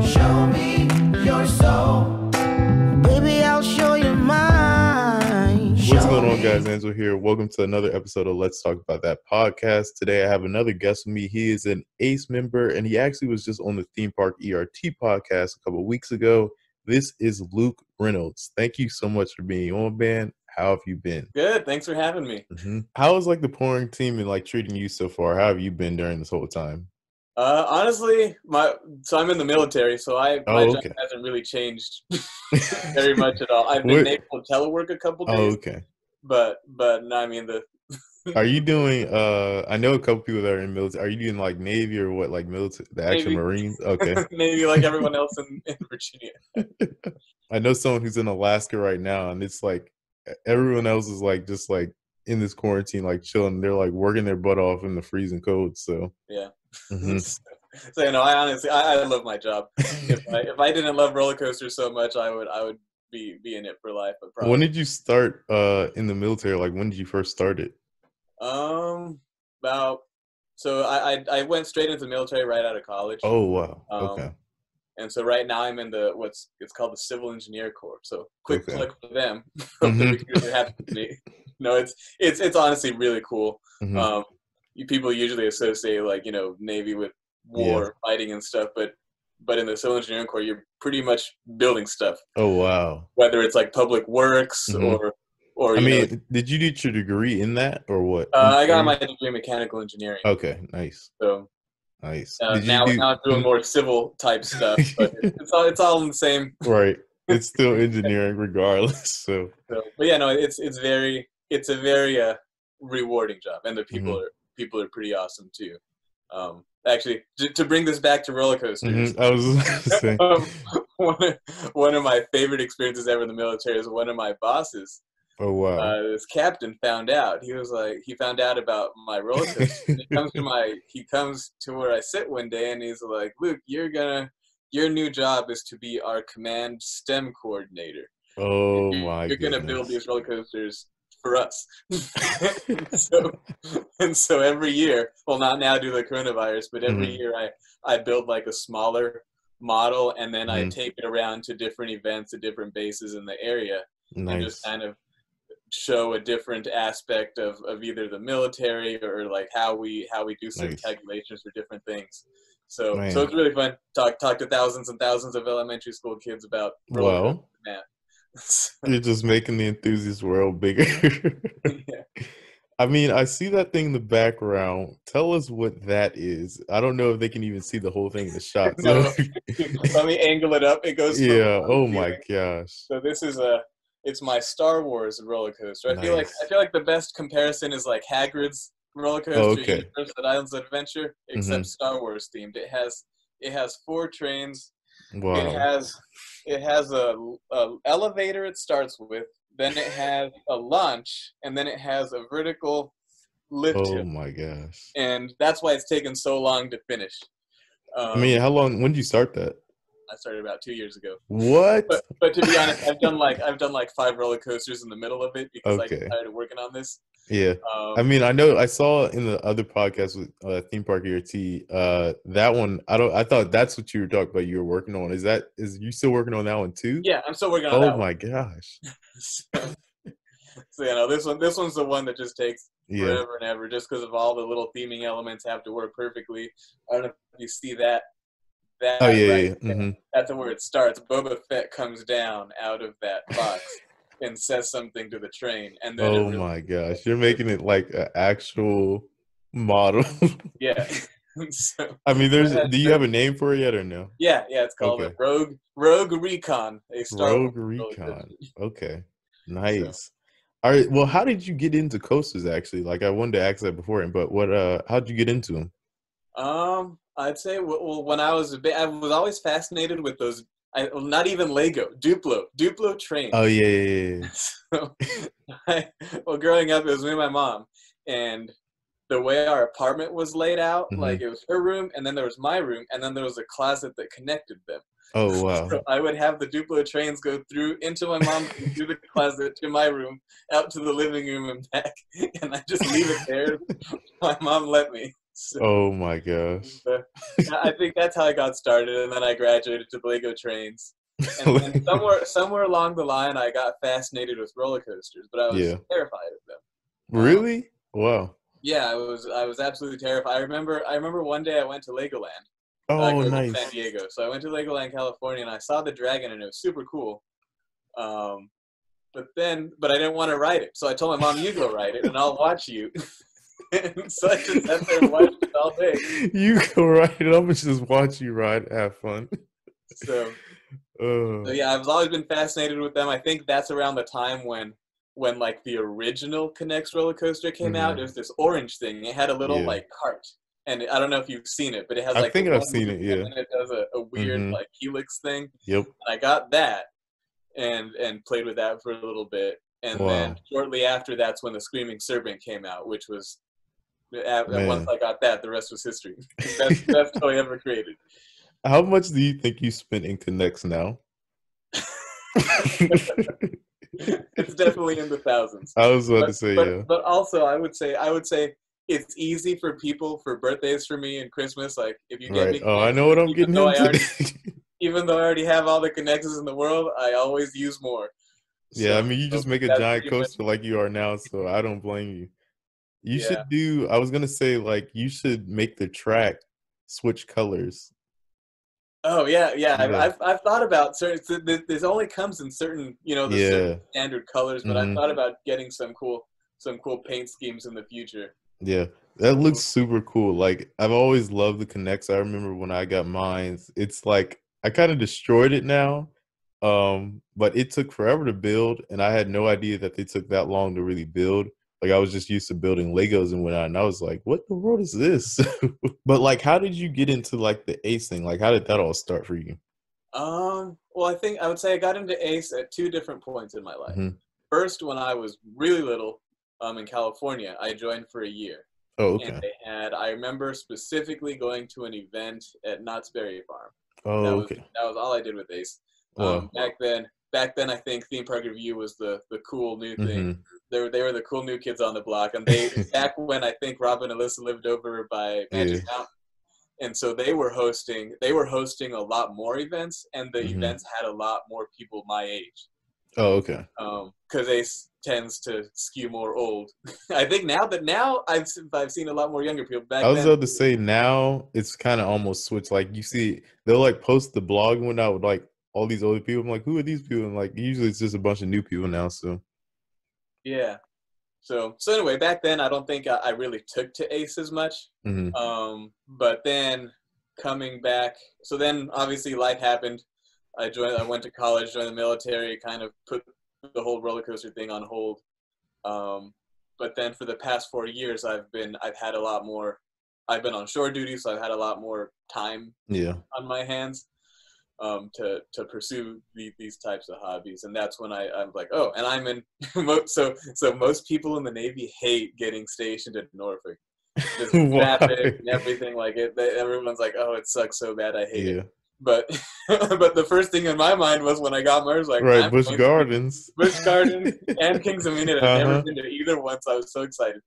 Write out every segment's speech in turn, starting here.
Show me your soul. Baby, I'll show you mine. What's going on, guys? Angelo here. Welcome to another episode of Let's Talk About That podcast. Today, I have another guest with me. He is an ACE member, and he actually was just on the Theme Park ERT podcast a couple weeks ago. This is Luke Reynolds. Thank you so much for being on, man. How have you been? Good. Thanks for having me. Mm-hmm. How is like the pouring team and like treating you so far? How have you been during this whole time? Uh, honestly, my so I'm in the military, so I my Oh, job okay. hasn't really changed very much at all. I've been What- able to telework a couple Oh, days, okay. but but no, I mean the Are you doing? uh I know a couple people that are in military. Are you doing like Navy or what? Like military, the actual Navy. Marines? Okay. maybe like everyone else in, in Virginia. I know someone who's in Alaska right now, and it's like everyone else is like just like in this quarantine, like chilling. They're like working their butt off in the freezing cold. So Yeah. Mhm. so you know, I honestly I, I love my job. If I if I didn't love roller coasters so much, I would I would be be in it for life. But probably when did you start uh in the military? Like when did you first start it? um about so I, I I went straight into the military right out of college. Oh wow. Um, Okay. And so right now I'm in the what's it's called the Civil Engineer Corps. So quick Okay. plug for them. Hope The recruiter happy with me. No, it's it's it's honestly really cool. Mhm. Um, you, people usually associate like you know Navy with war fighting and stuff, but but in the Civil Engineering Corps you're pretty much building stuff, oh wow. whether it's like public works Mhm. or or I mean, know, did you get your degree in that or what? uh, I got my degree in mechanical engineering. Okay. Nice. So Nice. uh, now do- now I'm doing Mhm. more civil type stuff, but it's all it's all in the same right. It's still engineering regardless. So So, but yeah, no, it's it's very it's a very uh, rewarding job, and the people Mm-hmm. are people are pretty awesome too. Um, actually, to, to bring this back to roller coasters, mhm, I was gonna um, one of, one of my favorite experiences ever in the military is one of my bosses. Oh wow. Uh, this captain found out. He was like, he found out about my roller coaster. he comes to my he comes to where I sit one day, and he's like, "Luke, you're gonna." Your new job is to be our command STEM coordinator oh you're, my you're gonna build these roller coasters for us. and, so, and so every year, well, not now due to the coronavirus, but every Mhm. year I I build like a smaller model, and then I Mhm. take it around to different events at different bases in the area, and just kind of show a different aspect of, of either the military or like how we how we do certain Nice. calculations for different things. So Man. so it's really fun. Talk talk to thousands and thousands of elementary school kids about Well, coasters. you're just making the enthusiast world bigger. yeah. I mean, I see that thing in the background. Tell us what that is. I don't know if they can even see the whole thing in the shot. No. So, Let me angle it up. It goes. yeah. oh my gosh. So this is a. It's my Star Wars roller coaster. I feel like I feel like the best comparison is like Hagrid's roller coaster, Okay. Universe at Islands Adventure, except Mhm. Star Wars themed. It has it has four trains. It has it has a, a elevator. It starts with. Then it has a launch, and then it has a vertical lift Oh my gosh. and that's why it's taken so long to finish. Um, I mean, how long? When did you start that? I started about two years ago. What? But but to be honest, I've done like I've done like five roller coasters in the middle of it because I Okay. tired of working on this. Yeah. Um, I mean, I know I saw in the other podcast with uh, Theme Park ERT, uh, that one. I don't. I thought that's what you were talking about. You were working on. Is that is you still working on that one too? yeah, I'm still working on Oh my gosh. One. so you know, this one this one's the one that just takes Yeah. forever and ever, just because of all the little theming elements have to work perfectly. I don't know if you see that. That Oh yeah. right yeah. there. hmm That's where it starts. Boba Fett comes down out of that box and says something to the train, and then Oh really- my gosh. You're making it like an actual model. yeah. so, I mean, there's. Do you have a name for it yet or no? Yeah, yeah, it's called Okay. a Rogue Rogue Recon, Rogue Recon. Okay. Nice. All right. Well, how did you get into coasters? Actually, like I wanted to ask that before, but what? Uh, how'd you get into them? Um, I'd say well, when I was a bit, I was always fascinated with those. I, well, not even Lego, Duplo, Duplo trains. Oh yeah, yeah, yeah. So, I, well, growing up, it was me and my mom, and the way our apartment was laid out, Mhm. like it was her room, and then there was my room, and then there was a closet that connected them. Oh wow. So I would have the Duplo trains go through into my mom's room, through the closet to my room, out to the living room and back, and I just leave it there. my mom let me. So, Oh my gosh. I think that's how I got started, and then I graduated to Lego trains. And then somewhere somewhere along the line, I got fascinated with roller coasters, but I was Yeah. terrified of them. really? Wow. Yeah, I was I was absolutely terrified. I remember I remember one day I went to Legoland. Oh, grew nice. San Diego. So I went to Legoland, California, and I saw the dragon, and it was super cool. Um, but then, but I didn't want to ride it, so I told my mom, "You go ride it, and I'll watch you." and so I just sat there and watched it all day. You go ride it. I'm gonna just watch you ride. Have fun. So, Uh, so yeah, I've always been fascinated with them. I think that's around the time when, when like the original K'nex roller coaster came out. Mhm. It was this orange thing. It had a little Yeah. like cart, and I don't know if you've seen it, but it has like I think I've seen it, yeah. And it does a, a weird Mhm. like helix thing. yep. I got that and and played with that for a little bit. And then shortly after that's when the Screaming Serpent came out, which was at, once I got that, the rest was history. best, best toy ever created. How much do you think you spent in K'nex now? It's definitely in the thousands. I was about But, to say but, yeah. but also I would say I would say it's easy for people for birthdays for me and Christmas. Like if you get Right. me Oh, I know what I'm getting though I already, even though I already have all the connections in the world, I always use more. yeah, I mean, you so just make a giant much- coaster like you are now, so I don't blame you. You Yeah. should do. I was gonna say like you should make the track switch colors. Oh yeah, yeah. I've, Yeah. I've I've thought about certain. This only comes in certain, you know, the certain Yeah, standard colors. But Mhm. I've thought about getting some cool, some cool paint schemes in the future. yeah, that looks super cool. Like I've always loved the K'nex. I remember when I got mine. It's like I kind of destroyed it now, um, but it took forever to build, and I had no idea that they took that long to really build. Like I was just used to building Legos and whatnot, and I was like, "What the world is this?" but like, how did you get into like the ACE thing? Like, how did that all start for you? Um. Well, I think I would say I got into ACE at two different points in my life. Mhm. First, when I was really little, um, in California, I joined for a year, Oh, okay. and they had. I remember specifically going to an event at Knott's Berry Farm. Oh, that was, okay. That was all I did with ACE. Um, back then, back then, I think Theme Park Review was the the cool new thing. Mhm. They were they were the cool new kids on the block, and they back when I think Robin and Elissa lived over by Magic Yeah. Mountain, and so they were hosting they were hosting a lot more events, and the Mhm. events had a lot more people my age, Oh, okay. because ACE tends to skew more old. I think now that now I've I've seen a lot more younger people. Back I was then, about to say now it's kind of almost switched. Like you see, they'll like post the blog and whatnot with like all these older people. I'm like, who are these people? And like usually it's just a bunch of new people now. So yeah. So so anyway, back then I don't think I, I really took to ACE as much. mhm. Um, but then coming back, so then obviously life happened. I joined. I went to college, joined the military, kind of put the whole roller coaster thing on hold. Um, but then for the past four years, I've been I've had a lot more. I've been on shore duty, so I've had a lot more time yeah, on my hands um, to to pursue the, these types of hobbies, and that's when I I'm like, oh, and I'm in. so so most people in the Navy hate getting stationed at Norfolk. Just traffic and everything like it. They, everyone's like, oh, it sucks so bad, I hate it. But but the first thing in my mind was when I got was like, right. Busch Gardens, Busch Gardens. And Kings of Dominion. I've Uh-huh. never been to either one, so I was so excited.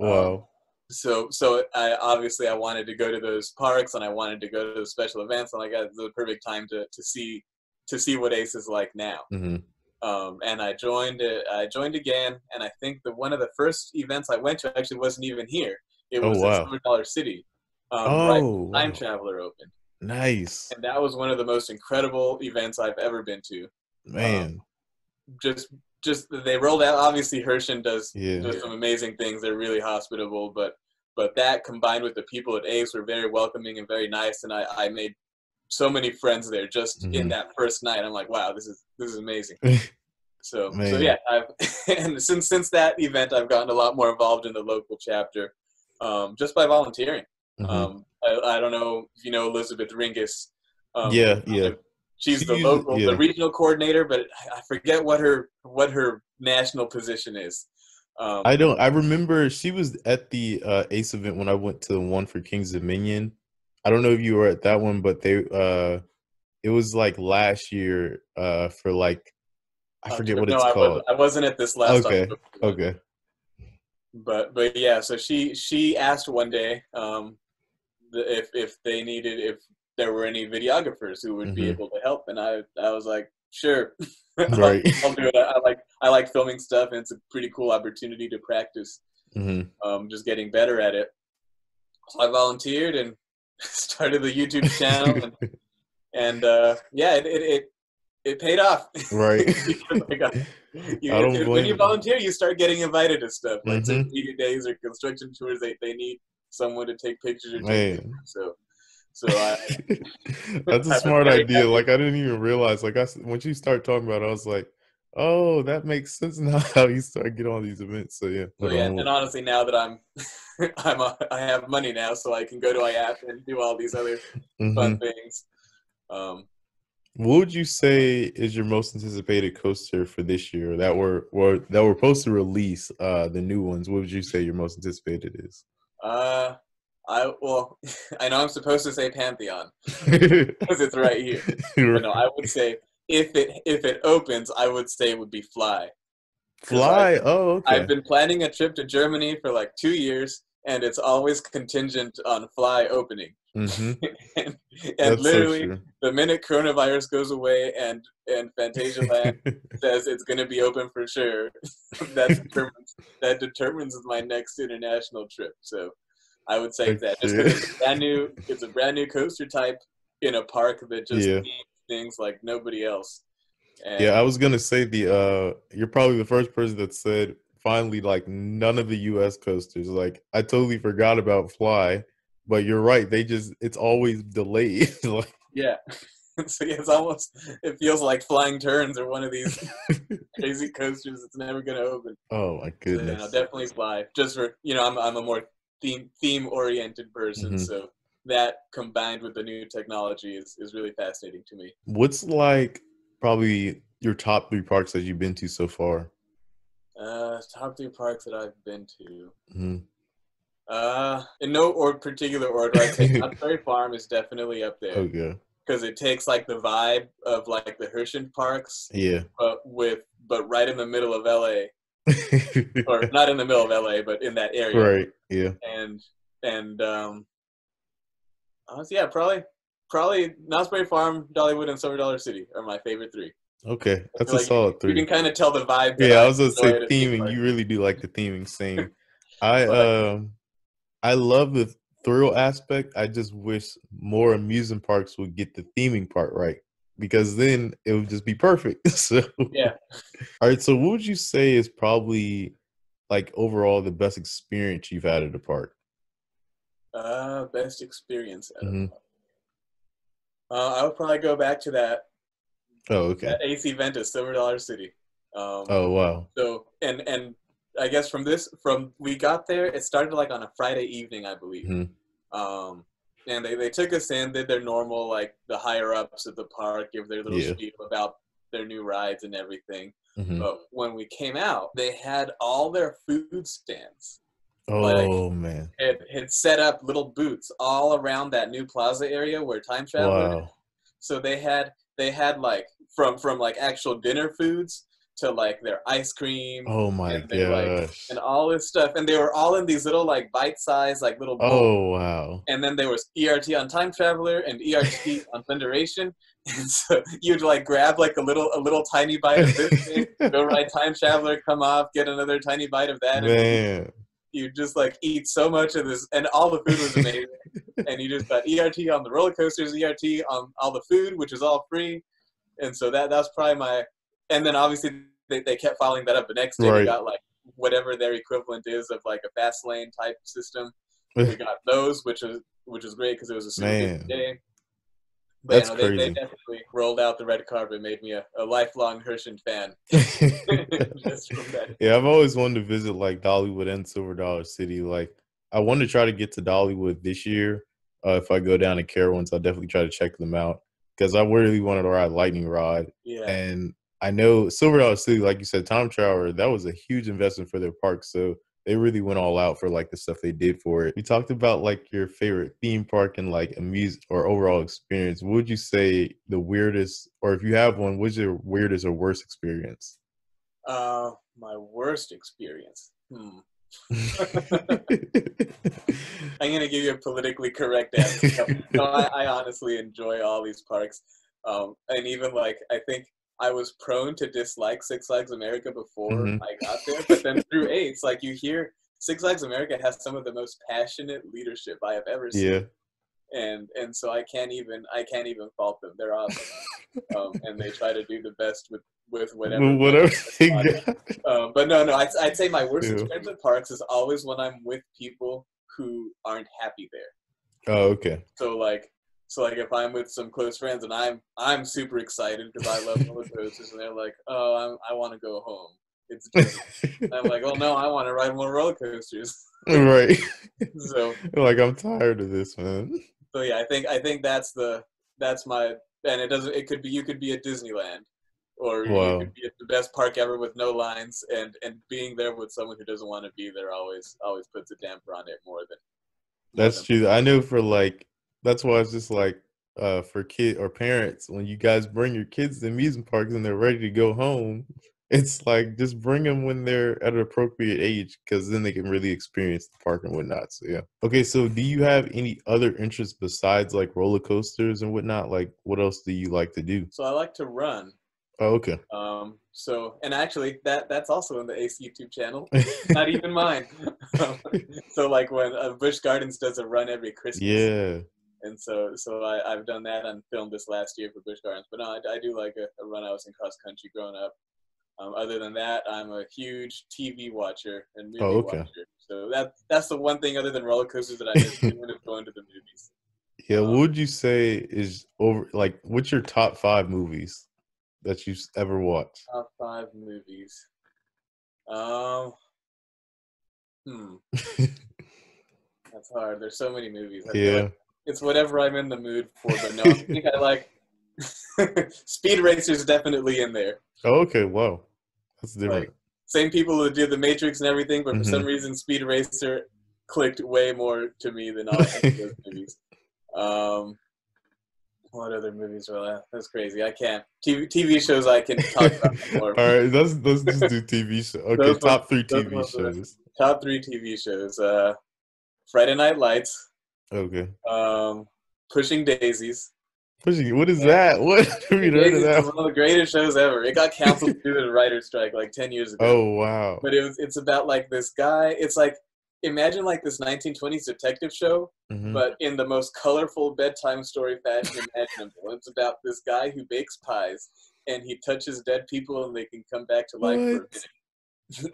Um, Wow. So so I obviously I wanted to go to those parks and I wanted to go to those special events and I got the perfect time to to see to see what ACE is like now. hmm Um, and I joined. I joined again, and I think that one of the first events I went to actually wasn't even here. It Oh, was wow. in Silver Dollar City. Um, right Oh, when Time wow. Traveler opened, nice, and that was one of the most incredible events I've ever been to. man. Just just they rolled out. Obviously, Herschend does Yeah, does some amazing things. They're really hospitable, but but that combined with the people at ACE were very welcoming and very nice, and I, I made so many friends there just in Mhm. that first night. I'm like, wow, this is this is amazing. So so yeah, I've and since since that event, I've gotten a lot more involved in the local chapter, um, just by volunteering. Mhm. Um, I, I don't know if you know Elizabeth Ringus. Um, yeah, yeah. She's the local, yeah. the regional coordinator, but I forget what her what her national position is. Um, I don't. I remember she was at the uh, ACE event when I went to the one for Kings Dominion. I don't know if you were at that one, but they uh, it was like last year uh for like I forget what no, it's I called. Wasn't, I wasn't at this last. Okay, October. Okay. but but yeah, so she she asked one day um, if if they needed if there were any videographers who would be Mhm. able to help, and I I was like, sure, Right. I'll, I'll do it. I, like I like filming stuff, and it's a pretty cool opportunity to practice hmm um, just getting better at it. So I volunteered and started the YouTube channel, and, and uh, yeah, it, it it it paid off. Right. I you, I don't when you volunteer, you start getting invited to stuff like Mhm. media days or construction tours. They they need someone to take pictures or Man. pictures. So so I That's a smart idea. Like I didn't even realize. Like I once you start talking about it, I was like, oh, that makes sense now. How you start getting all these events. So yeah. yeah, um, and honestly, now that I'm I'm a, I have money now, so I can go to IAP and do all these other mhm. fun things. Um, What would you say is your most anticipated coaster for this year that were or that were supposed to release uh the new ones? What would you say your most anticipated is? uh, I well, I know I'm supposed to say Pantheon because it's right here. But no, I would say if it if it opens, I would say it would be Fly. Fly. I've- Oh, okay. I've been planning a trip to Germany for like two years, and it's always contingent on Fly opening. hmm and and literally, so the minute coronavirus goes away and and Phantasialand says it's going to be open for sure, that determines that determines my next international trip. So I would say that just it's a brand new, it's a brand new coaster type in a park that just Yeah. things like nobody else. And yeah, I was gonna say the uh you're probably the first person that said finally like none of the US coasters. Like I totally forgot about Fly, but you're right, they just it's always delayed. like yeah. so yeah, it's almost it feels like flying turns or one of these crazy coasters that's never going to open. oh my So, yeah, goodness. no, definitely fly. Just for you know, I'm I'm a more theme theme oriented person, Mhm. so that combined with the new technology is is really fascinating to me. What's like probably your top three parks that you've been to so far? Uh, top three parks that I've been to. Mhm. Uh, in no or particular order, I think Berry Farm is definitely up there Okay. because it takes like the vibe of like the Herschend parks, Yeah. but with but right in the middle of LA, or not in the middle of LA, but in that area. right. Yeah. and and um honestly, yeah probably probably Knott's Berry Farm, Dollywood, and Silver Dollar City are my favorite three. Okay. That's a like solid You three. can kind of tell the vibe. Yeah, I was gonna say theming. You really do like the theming. Same. I um, I love the thrill aspect. I just wish more amusement parks would get the theming part right because then it would just be perfect. so Yeah. All right. So, what would you say is probably like overall the best experience you've had at a park? Uh, best experience. At Mhm. park. Uh, I would probably go back to that Oh, okay. that ACE event at Silver Dollar City. Um, Oh, wow. So and and I guess from this from we got there, it started like on a Friday evening, I believe. Mhm. Um, and they, they took us in, did their normal like the higher ups at the park, give their little Yeah. spiel about their new rides and everything. Mhm. But when we came out, they had all their food stands Oh man. had, had set up little booths all around that new plaza area where time travel. Wow. So they had they had like from from like actual dinner foods to like their ice cream Oh my and they, like, and all this stuff, and they were all in these little like bite sized like little bowls. Oh wow. And then there was ERT on Time Traveler and ERT on Thunderation, and so you'd like grab like a little a little tiny bite of this thing, go ride Time Traveler, come off, get another tiny bite of that, and Man. you just like eat so much of this, and all the food was amazing. and you just got ERT on the roller coasters, ERT on all the food, which is all free. And so that that's probably my. And then obviously they, they kept following that up. The next day Right. we got like whatever their equivalent is of like a fast lane type system. we got those, which was which was great because it was a super Man. busy day. But That's you know, they, they crazy. definitely rolled out the red carpet, made me a, a lifelong Herschend fan. Just from that. yeah, I've always wanted to visit like Dollywood and Silver Dollar City. Like, I want to try to get to Dollywood this year. Uh, if I go down to Carowinds, I'll definitely try to check them out because I really wanted to ride Lightning Rod. Yeah. And I know Silver Dollar City, like you said, Time Traveler, that was a huge investment for their park. So they really went all out for like the stuff they did for it. We talked about like your favorite theme park and like amuse or overall experience. What would you say the weirdest, or if you have one, what's your weirdest or worst experience? Uh, my worst experience. Hmm. I'm gonna give you a politically correct answer. no, I, I honestly enjoy all these parks, um, and even like I think I was prone to dislike Six Flags America before Mhm. I got there, but then through eights, like you hear Six Flags America has some of the most passionate leadership I have ever seen, yeah. and and so I can't even I can't even fault them. They're awesome, um, and they try to do the best with with whatever. Whatever they got. Um, but no, no, I'd, I'd say my worst Yeah. experience at parks is always when I'm with people who aren't happy there. Oh, okay. So like, so like if I'm with some close friends and I'm I'm super excited because I love roller coasters and they're like, oh, I'm, I want to go home. It's I'm like, oh no, I want to ride more roller coasters. right. so like I'm tired of this, man. so yeah, I think I think that's the that's my and it doesn't it could be you could be at Disneyland or Wow. you could be at the best park ever with no lines and and being there with someone who doesn't want to be there always always puts a damper on it more than That's true. I know for like that's why it's just like uh for kid or parents when you guys bring your kids to amusement parks and they're ready to go home, it's like just bring them when they're at an appropriate age because then they can really experience the park and whatnot. So yeah. Okay, so do you have any other interests besides like roller coasters and whatnot? Like what else do you like to do? So I like to run. Oh, okay. Um, so and actually that that's also in the ACE YouTube channel. Not even mine. so like when uh, Busch Gardens does a run every Christmas. yeah. And so so I, I've done that and filmed this last year for Busch Gardens. But no, I, I do like a, a run. I was in cross country growing up. Um, other than that, I'm a huge TV watcher and movie Oh, okay. watcher. So that that's the one thing other than roller coasters that I miss doing is going to the movies. Yeah, Um, what would you say is over like what's your top five movies that you've ever watched? Top five movies. Um, hmm, that's hard. There's so many movies. I yeah. like it's whatever I'm in the mood for. But no, I think I like Speed Racer's definitely in there. Oh, okay. Wow. That's different. Same people who did the Matrix and everything, but for some Mhm. reason, Speed Racer clicked way more to me than all those movies. Um, what other movies were left? That's crazy. I can't. TV, TV shows I can talk about more. All right, let's let's just do TV show. Okay, top three TV ones are- shows. Top three TV shows: uh, Friday Night Lights, Okay. um, Pushing Daisies. Pushing. What is that? What? Have you heard of Daisies that? is one of the greatest shows ever. It got canceled due to the writer's strike like ten years ago. Oh wow. But it was. It's about like this guy. It's like imagine like this 1920s detective show, Mhm. but in the most colorful bedtime story fashion imaginable. It's about this guy who bakes pies and he touches dead people and they can come back to life for a minute.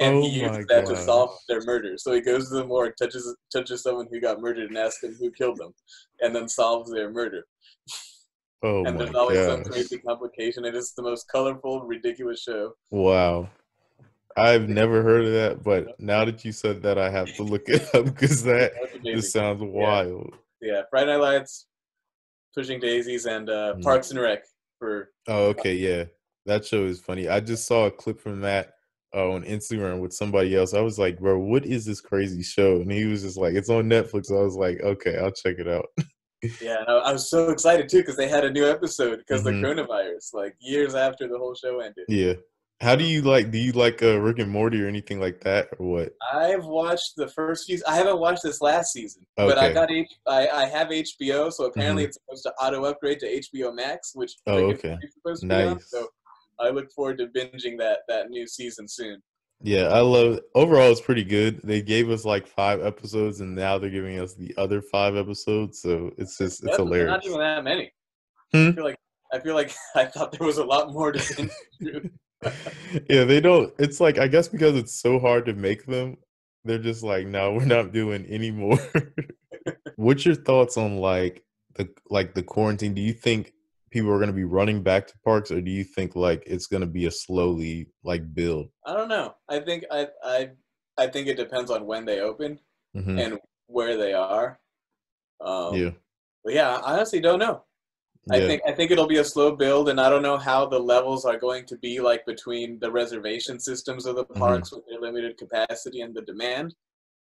And Oh he uses that to solve their murder. So he goes to the morgue, touches touches someone who got murdered, and asks them who killed them, and then solves their murder. Oh and there's always some crazy complication. It is the most colorful, ridiculous show. Wow. I've never heard of that, but now that you said that, I have to look it up because that just sounds wild. yeah, Friday Night Lights, Pushing Daisies, and uh, Mm. Parks and Rec for Oh, okay, yeah. That show is funny. I just saw a clip from that uh, on Instagram with somebody else. I was like, bro, what is this crazy show? And he was just like, it's on Netflix. I was like, okay, I'll check it out. Yeah, I, was so excited too because they had a new episode because Mhm. the coronavirus, like years after the whole show ended. yeah. How do you like? Do you like uh, Rick and Morty or anything like that, or what? I've watched the first few. I haven't watched this last season, but I got H. I, I have HBO, so apparently it's supposed to auto upgrade to HBO Max, which Oh, okay. Supposed to be on, Nice. so I look forward to binging that that new season soon. Yeah, I love. Overall, it's pretty good. They gave us like five episodes, and now they're giving us the other five episodes. So it's just it's That's hilarious. Not even that many. Hmm? I feel like I feel like I thought there was a lot more to through. yeah, they don't. It's like I guess because it's so hard to make them, they're just like, no, we're not doing any more. What's your thoughts on like the like the quarantine? Do you think people are going to be running back to parks, or do you think like it's going to be a slowly like build? I don't know. I think I I I think it depends on when they open Mhm. and where they are. Um, yeah, But yeah, I honestly don't know. I yeah, think I think it'll be a slow build, and I don't know how the levels are going to be like between the reservation systems of the Mm-hmm. parks with their limited capacity and the demand.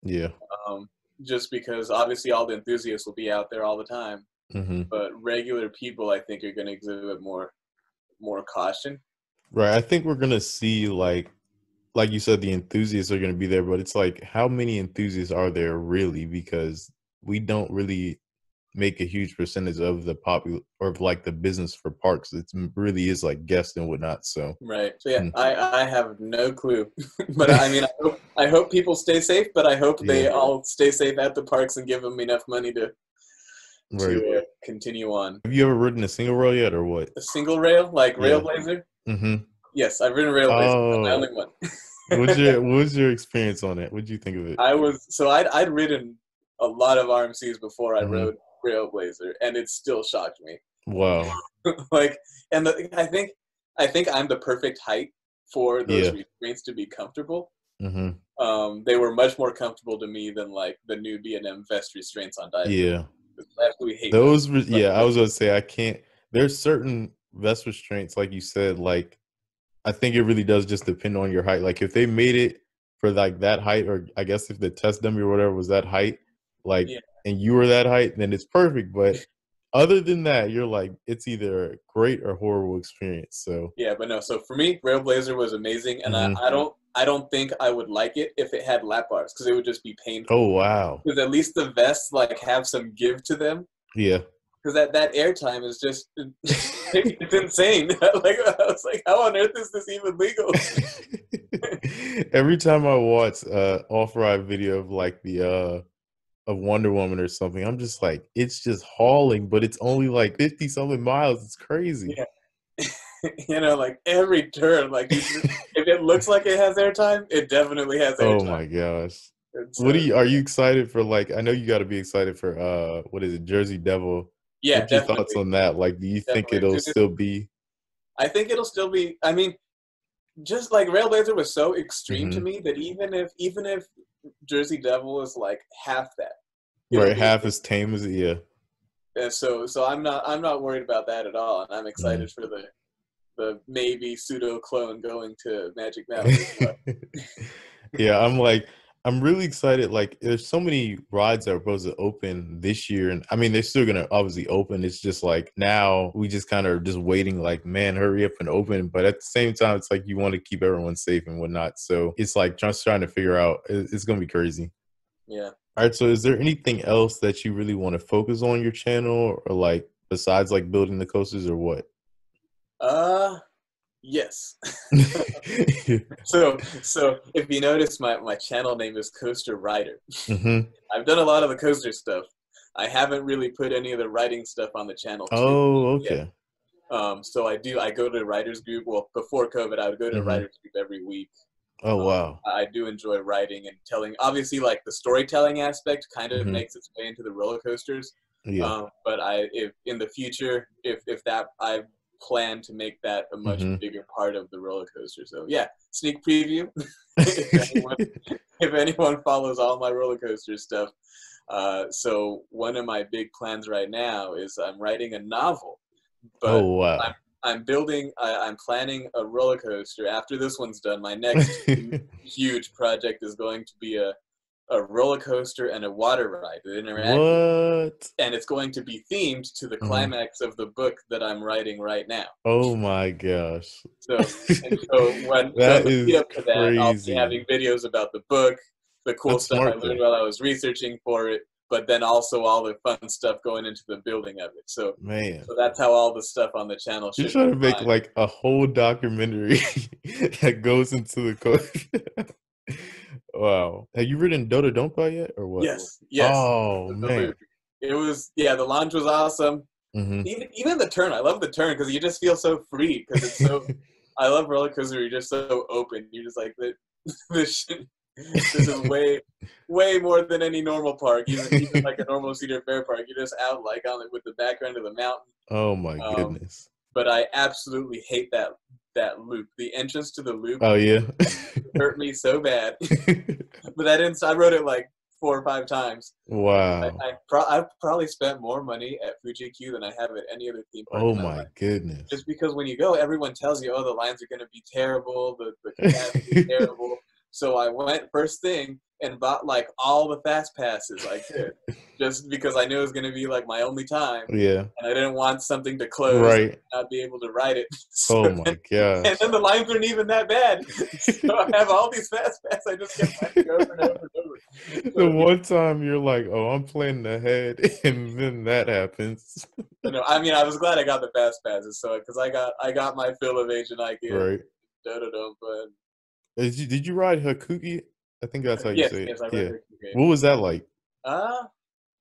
yeah. Um, just because obviously all the enthusiasts will be out there all the time, hmm but regular people I think are going to exhibit more more caution. Right. I think we're gonna see like like you said, the enthusiasts are going to be there, but it's like, how many enthusiasts are there really? Because we don't really make a huge percentage of the popular or of like the business for parks. It really is like guests and whatnot. So Right. So yeah, Mm. I, I have no clue, but I mean, I hope, I hope people stay safe. But I hope they all stay safe at the parks and give them enough money to right. to uh, continue on. Have you ever ridden a single rail yet, or what? A single rail, like Yeah. Railblazer. Mm-hmm. Yes, I've ridden Railblazer. That's my Oh. only one. What's your What was your experience on it? What did you think of it? I was so I'd I'd ridden a lot of RMCs before I Mhm. rode Railblazer, and it still shocked me. Wow. like, and the, I think I think I'm the perfect height for those Yeah. restraints to be comfortable. Mm-hmm. Um, they were much more comfortable to me than like the new B&M vest restraints on dive. Yeah. I absolutely hate those. Re- yeah, I was gonna say I can't. There's certain vest restraints, like you said, like I think it really does just depend on your height. Like if they made it for like that height, or I guess if the test dummy or whatever was that height, like, Yeah. and you were that height, then it's perfect. But other than that, you're like it's either a great or horrible experience. So Yeah, but no. So for me, Railblazer was amazing, and Mhm. I, I don't I don't think I would like it if it had lap bars because it would just be painful. oh wow, Because at least the vests like have some give to them. yeah. Because that that airtime is just it's insane. like I was like, how on earth is this even legal? Every time I watch uh off ride video of like the uh of Wonder Woman or something, I'm just like, it's just hauling, but it's only like fifty something miles. It's crazy. Yeah. you know, like every turn, like if it looks like it has airtime, it definitely has airtime. Oh my gosh. It's, What uh, you are you excited for like I know you gotta be excited for uh what is it, Jersey Devil. Yeah, What's your thoughts on that? Like do you think it'll still be I think it'll still be. I mean, just like Railblazer was so extreme Mm-hmm. to me that even if even if Jersey Devil is like half that, right be- half as tame as it? Yeah. And so so I'm not I'm not worried about that at all, and I'm excited Mm-hmm. for the the maybe pseudo clone going to Magic Mountain. yeah, I'm like, I'm really excited. Like, there's so many rides that are supposed to open this year, and I mean, they're still gonna obviously open. It's just like now we just kind of just waiting. Like, man, hurry up and open. But at the same time, it's like you want to keep everyone safe and whatnot. So it's like just trying to figure out. It's gonna be crazy. yeah. All right. So, is there anything else that you really want to focus on your channel, or like besides like building the coasters, or what? Uh, yes. So so if you notice, my my channel name is Coaster Writer. hmm I've done a lot of the coaster stuff. I haven't really put any of the writing stuff on the channel. too. Oh, Yeah. okay. Um, so I do. I go to a writers group. Well, before COVID, I would go to Mhm. a writers group every week. Oh, Um, wow. I do enjoy writing and telling. Obviously, like the storytelling aspect kind of Mhm. makes its way into the roller coasters. Yeah. Um, but I, if in the future, if if that I plan to make that a much Mhm. bigger part of the roller coaster. So yeah, sneak preview. if, anyone, if anyone follows all my roller coaster stuff. Uh, so one of my big plans right now is I'm writing a novel, but oh, wow. I'm building. I, I'm planning a roller coaster. After this one's done, my next huge project is going to be a a roller coaster and a water ride, an interactive, what? and it's going to be themed to the Mhm. climax of the book that I'm writing right now. Oh my gosh. So, and so when That so is up to that, I'll be having videos about the book, the cool That's stuff smart, I learned though. while I was researching for it, but then also all the fun stuff going into the building of it. So, Man. so that's how all the stuff on the channel should You're trying to make like a whole documentary that goes into the code. wow. Have you ridden Do-Dodonpa yet or what? Yes, yes. Oh man. It was yeah. The launch was awesome. hmm Even even the turn, I love the turn because you just feel so free because it's so. I love roller coaster. You're just so open. You're just like this. Shit, this is way way more than any normal park. Even even like a normal Cedar Fair park, you're just out like on it with the background of the mountain. oh my Um, goodness. But I absolutely hate that that loop. The entrance to the loop Oh yeah. hurt me so bad. But I didn't. I wrote it like four or five times. I, wow. I pro- I've probably spent more money at Fuji-Q than I have at any other theme park. Oh my goodness. Just because when you go, everyone tells you, "Oh, the lines are going to be terrible. The the capacity is terrible." So I went first thing. And bought like all the fast passes I could, just because I knew it was gonna be like my only time, Yeah. and I didn't want something to close Right. and not be able to ride it. So Oh my then- gosh. and then the lines weren't even that bad. so I have all these fast passes. I just kept watching over and over and over. The one time you're like, oh, I'm planning ahead, and then that happens. You know, I mean, I was glad I got the fast passes, so because I got I got my fill of Eejanaika. Right. Da, da, da, but Did you, did you ride Hakugei? I think that's how you yes, say it. yes, I yeah. What was that like? Uh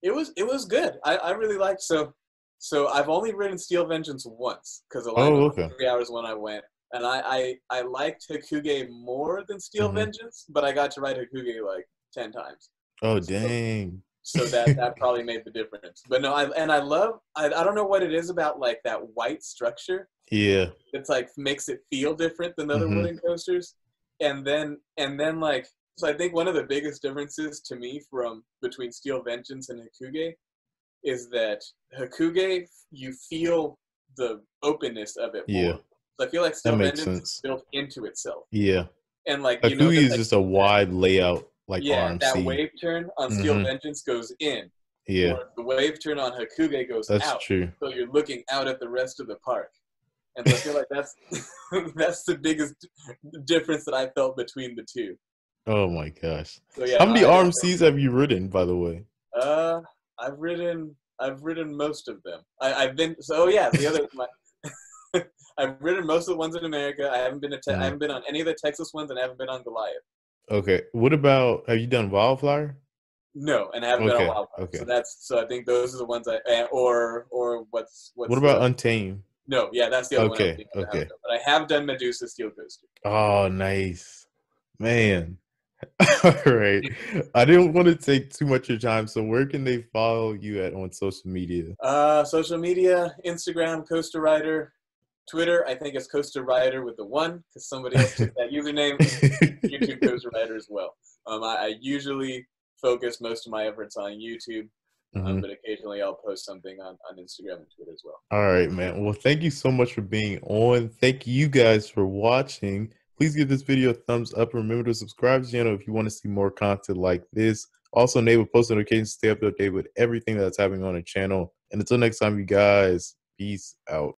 it was it was good. I, I really liked so so I've only ridden Steel Vengeance once because line Oh, okay. three hours when I went, and I I, I liked Hakugei more than Steel Mhm. Vengeance, but I got to ride Hakugei like ten times, Oh, So- dang. so that that probably made the difference. But no, I and I love I I don't know what it is about like that white structure. Yeah. It's like makes it feel different than other Mhm. wooden coasters, and then and then like so I think one of the biggest differences to me from between Steel Vengeance and Hakugei is that Hakugei you feel the openness of it more. Yeah. So I feel like Steel Vengeance is built into itself, Yeah. and like you know is like, just a wide layout, like yeah RMC. that wave turn on Steel Mhm. Vengeance goes in. yeah, The wave turn on Hakugei goes that's out. true. so you're looking out at the rest of the park. And so I feel like that's that's the biggest difference that I felt between the two. Oh my gosh. So yeah, How many I- RMCs have you ridden, by the way? Uh, I've ridden I've ridden most of them. I, I've been so yeah. The other my, I've ridden most of the ones in America. I haven't been to te- Mhm. I haven't been on any of the Texas ones, and I haven't been on Goliath. Okay. What about have you done Wildfire? No, and I haven't been Okay, on Wildfire. okay. So that's so I think those are the ones I eh, or or what's what's What about the- Untamed? no? Yeah, that's the other one. Okay, I haven't okay. But I have done Medusa Steel Coaster. Oh, nice. Man. All right. I didn't want to take too much of your time. So where can they follow you at on social media? Uh, social media, Instagram, Coaster Writer, Twitter. I think it's Coaster Writer with the one because somebody else took that username. YouTube Coaster Writer as well. Um, I, I usually focus most of my efforts on YouTube, um, Mhm. but occasionally I'll post something on, on Instagram and Twitter as well. All right, man. Well, thank you so much for being on. Thank you guys for watching. Please give this video a thumbs up. Remember to subscribe to the channel if you want to see more content like this. Also, enable post notifications to stay up to date with everything that's happening on the channel. And until next time, you guys, peace out.